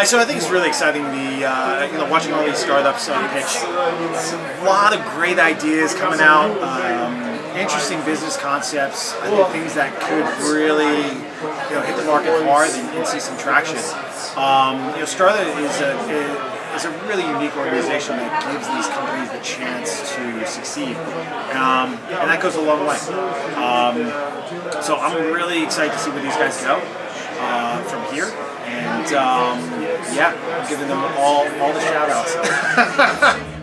I, so I think it's really exciting. The uh, you know watching all these startups uh, pitch, a lot of great ideas coming out. Um, interesting business concepts. I think things that could really you know hit the market hard and, and see some traction. Um, you know, Starta is a is a really unique organization that gives these companies the chance to succeed, um, and that goes a long way. Um, so I'm really excited to see where these guys go uh, from here and um, yeah, I'm giving them all all the shout outs.